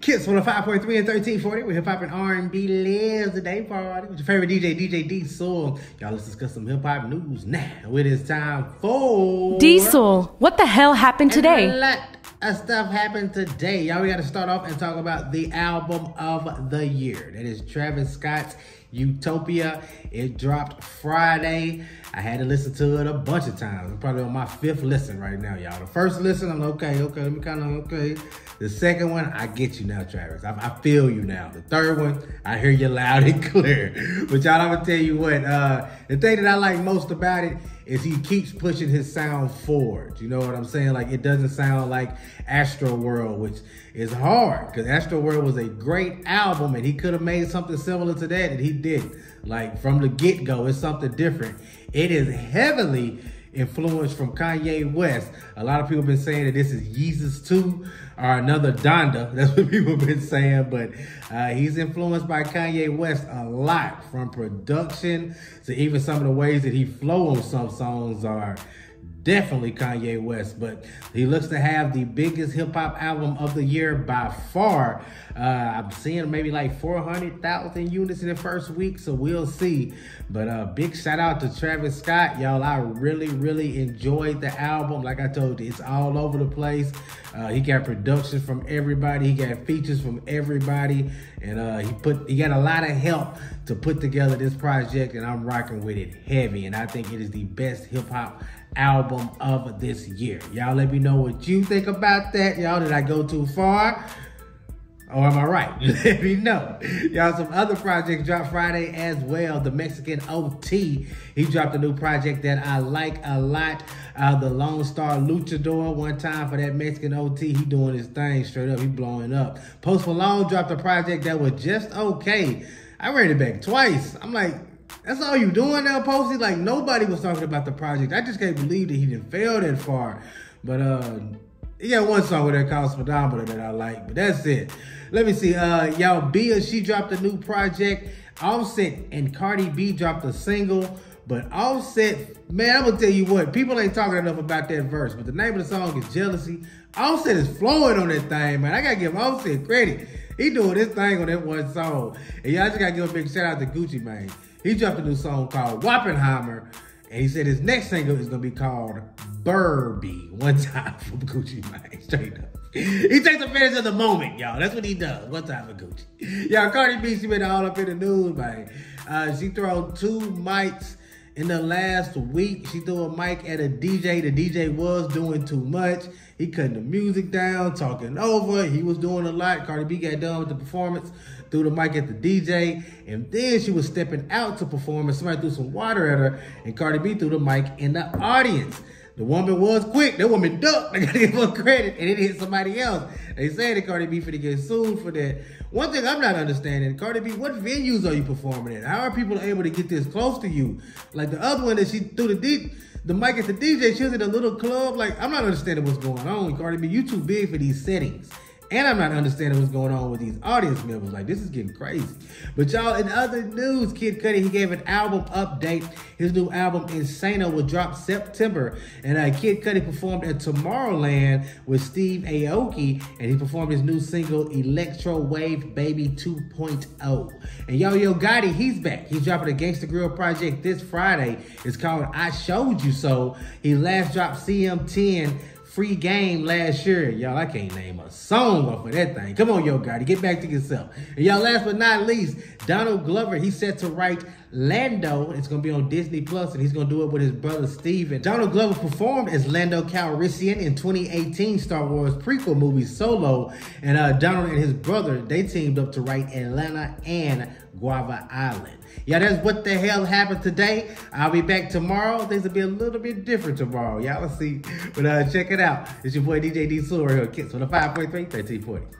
Kids on the 5.3 and 1340 with hip hop and R&B lives the day party with your favorite DJ, DJ D. Sewell. Y'all let's discuss some hip hop news now. It is time for Diesel, what the hell happened today? A lot of stuff happened today. Y'all, we got to start off and talk about the album of the year. That is Travis Scott's Utopia. It dropped Friday. I had to listen to it a bunch of times. I'm probably on my fifth listen right now, y'all. The first listen, I'm okay, okay, let me kind of okay. The second one, I get you now, Travis. I, I feel you now. The third one, I hear you loud and clear. But y'all, I'm gonna tell you what. Uh, the thing that I like most about it is he keeps pushing his sound forward. You know what I'm saying? Like it doesn't sound like Astroworld, which is hard because Astroworld was a great album and he could have made something similar to that and he didn't. Like from the get go, it's something different. It is heavily influenced from Kanye West. A lot of people have been saying that this is Yeezus 2 or another Donda. That's what people have been saying. But uh, he's influenced by Kanye West a lot from production to even some of the ways that he flow on some songs are definitely Kanye West, but he looks to have the biggest hip hop album of the year by far. Uh, I'm seeing maybe like 400,000 units in the first week, so we'll see. But uh, big shout out to Travis Scott, y'all. I really, really enjoyed the album. Like I told you, it's all over the place. Uh, he got production from everybody. He got features from everybody, and uh, he put he got a lot of help to put together this project, and I'm rocking with it heavy. And I think it is the best hip hop album of this year. Y'all let me know what you think about that. Y'all, did I go too far? Or am I right? Let me know. Y'all, some other projects dropped Friday as well. That Mexican OT, he dropped a new project that I like a lot. Uh, the Lone Star Luchador, one time for that Mexican OT, he doing his thing straight up. He blowing up. Post Malone dropped a project that was just okay. I ran it back twice. I'm like, that's all you doing now, Posty? Like, nobody was talking about the project. I just can't believe that he didn't fail that far. But, uh, he got one song with that called Speedometer that I like, but that's it. Let me see. Uh, y'all, Bia, she dropped a new project. Offset and Cardi B dropped a single. But Offset, man, I'm gonna tell you what, people ain't talking enough about that verse. But the name of the song is Jealousy. Offset is flowing on that thing, man. I gotta give Offset credit. He doing this thing on that one song. And y'all just gotta give a big shout out to Gucci Mane. He dropped a new song called Wappenheimer. And he said his next single is gonna be called Burby. One time from Gucci Mane, straight up. He takes advantage of the moment, y'all. That's what he does. One time for Gucci. Y'all, Cardi B, she been all up in the news, man. Uh, she throw two mics in the last week. She threw a mic at a DJ. The DJ was doing too much. He cutting the music down, talking over. He was doing a lot. Cardi B got done with the performance, threw the mic at the DJ, and then she was stepping out to perform, and somebody threw some water at her, and Cardi B threw the mic in the audience. The woman was quick. That woman ducked. I gotta give her credit, and it hit somebody else. They said that Cardi B finna get sued for that. One thing I'm not understanding, Cardi B, what venues are you performing at? How are people able to get this close to you? Like the other one that she threw the deep, the mic at the DJ, she was in a little club. Like I'm not understanding what's going on. Cardi B, you too big for these settings. And I'm not understanding what's going on with these audience members. Like, this is getting crazy. But y'all, in other news, Kid Cudi, he gave an album update. His new album, Insano, will drop September. And uh, Kid Cudi performed at Tomorrowland with Steve Aoki. And he performed his new single, Electro Wave Baby 2.0. And Yo Yo Gotti, he's back. He's dropping a Gangsta Grillz project this Friday. It's called I Showed You So. He last dropped CM10 free game last year. Y'all, I can't name a song off of that thing. Come on, Yo Gotti, get back to yourself. And y'all, last but not least, Donald Glover, he's set to write Lando. It's going to be on Disney Plus, and he's going to do it with his brother Stephen. Donald Glover performed as Lando Calrissian in 2018 Star Wars prequel movie Solo. And uh, Donald and his brother, they teamed up to write Atlanta and Guava Island. Yeah, that's what the hell happened today. I'll be back tomorrow. Things will be a little bit different tomorrow. Y'all see. But uh, check it out. It's your boy DJ D. Sewell here, Kids on the 5.3 1340.